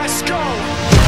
Let's go!